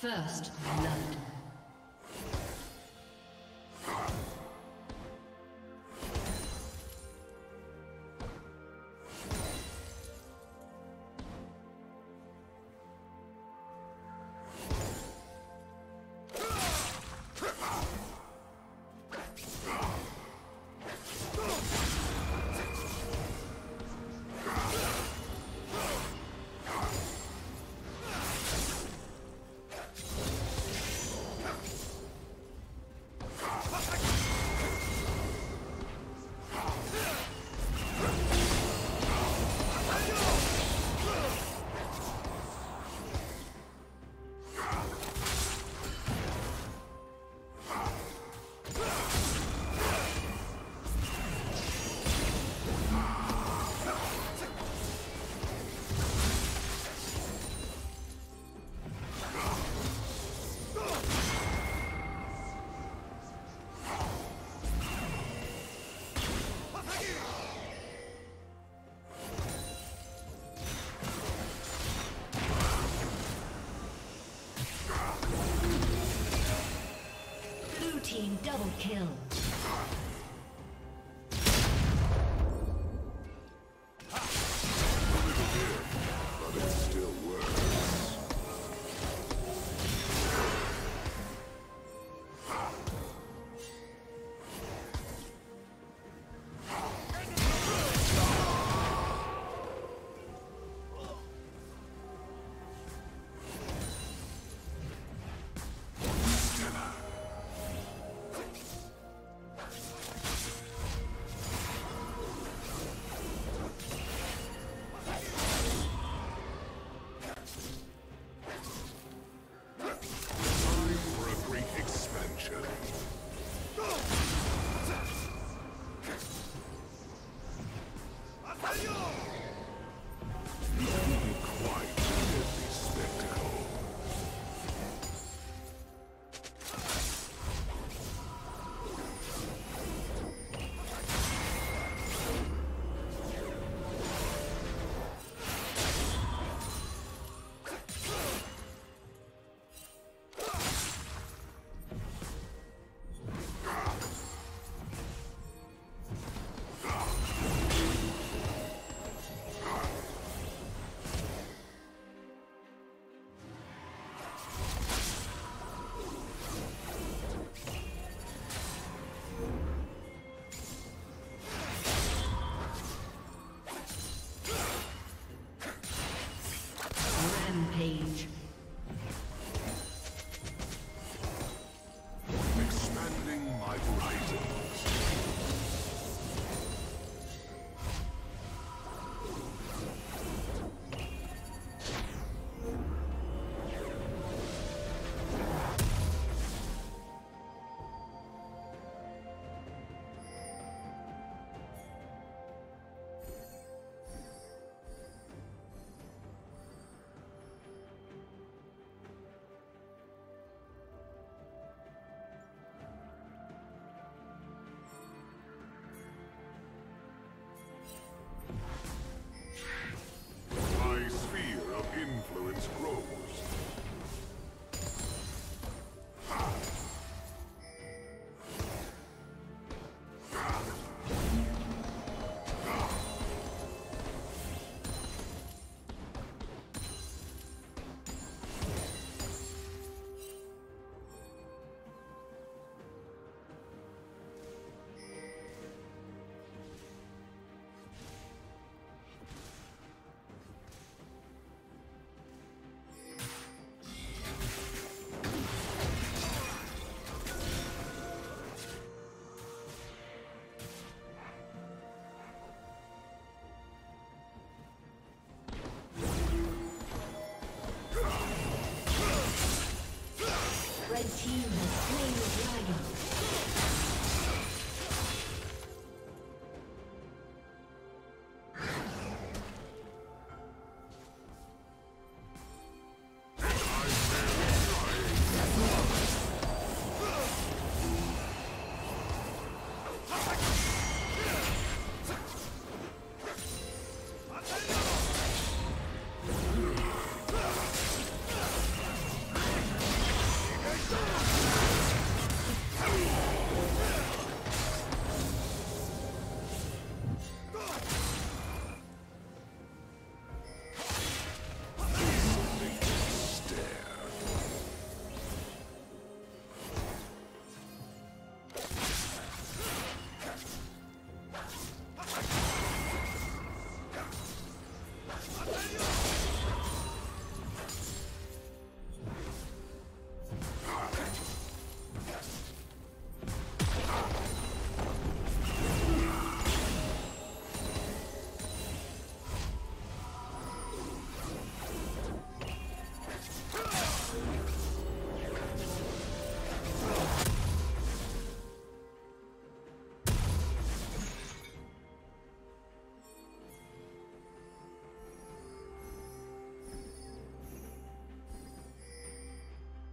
First blood.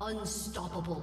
Unstoppable.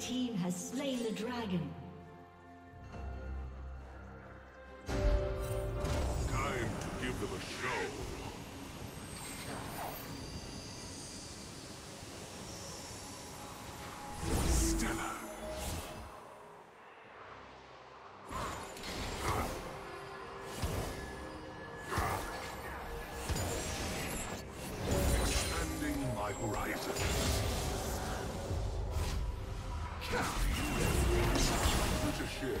team has slain the dragon. Time to give them a show. horizon. Such a shit.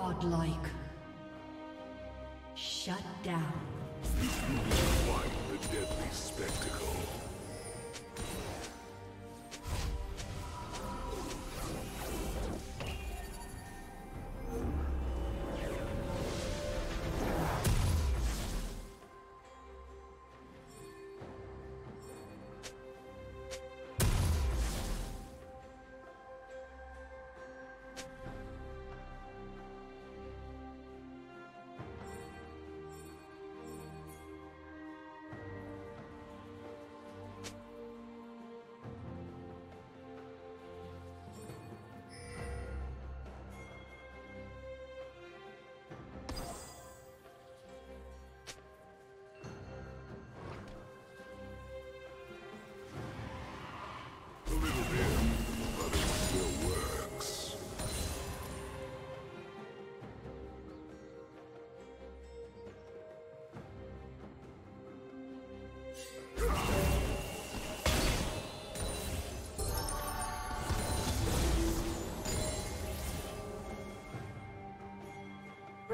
Godlike.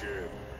fugitive.